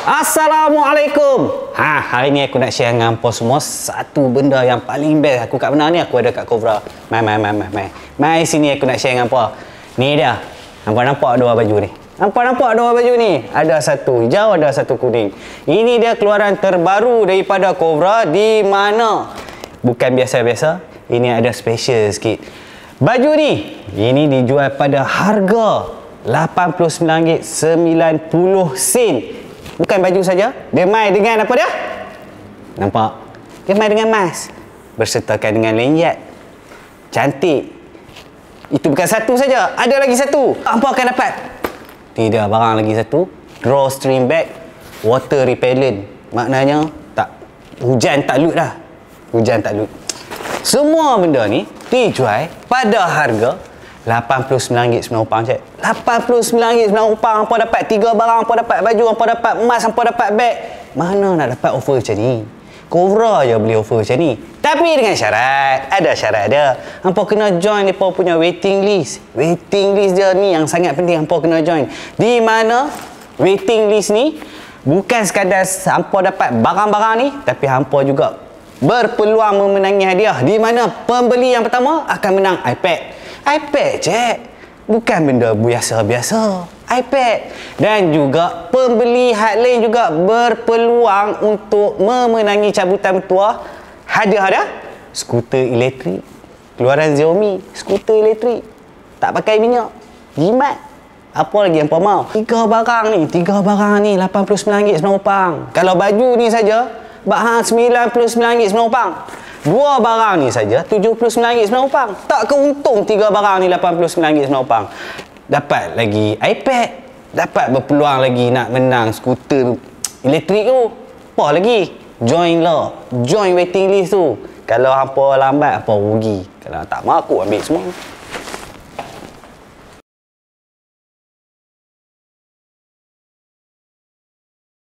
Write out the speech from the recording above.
Assalamualaikum. Ha, hari ni aku nak share dengan hampa semua satu benda yang paling best aku kat mana ni aku ada kat Cobra. Mai mai mai mai mai. Sini aku nak share dengan hampa. Ni dia. Hampa nampak dua baju ni. Hampa nampak dua baju ni? Ada satu hijau, ada satu kuning. Ini dia keluaran terbaru daripada Cobra di mana bukan biasa-biasa. Ini ada special sikit. Baju ni, ini dijual pada harga RM89.90 Bukan baju saja. Dia mai dengan apa dia? Nampak? Dia mai dengan emas. Bersertakan dengan lanyard. Cantik. Itu bukan satu saja. Ada lagi satu. Apa akan dapat? Tidak, barang lagi satu. Drawstring bag. Water repellent. Maknanya, tak hujan tak lut dah. Hujan tak lut. Semua benda ni dijual pada harga RM89.90 cik. RM89.90 hampa dapat tiga barang, hampa dapat baju, hampa dapat emas, hampa dapat beg. Mana nak dapat offer macam ni? Cobra je beli offer macam ni. Tapi dengan syarat. Ada syarat dia. Hampa kena join mereka punya waiting list. Waiting list dia ni yang sangat penting hampa kena join. Di mana waiting list ni bukan sekadar hampa dapat barang-barang ni. Tapi hampa juga berpeluang memenangi hadiah. Di mana pembeli yang pertama akan menang iPad iPad cek bukan benda biasa-biasa. iPad. Dan juga pembeli hak lain juga berpeluang untuk memenangi cabutan bertuah hadiah-hadiah skuter elektrik. Keluaran Xiaomi skuter elektrik. Tak pakai minyak. Jimat. Apa lagi yang kau mau tiga barang ni tiga barang ni RM89.90 kalau baju ni saja bahang RM99.90 Dua barang ni saja RM79.90. Tak keuntung tiga barang ni RM89.90. Dapat lagi iPad. Dapat berpeluang lagi nak menang skuter elektrik tu. Apa lagi? Join lah. Join waiting list tu. Kalau hampa lambat, apa rugi. Kalau tak mau aku ambil semua.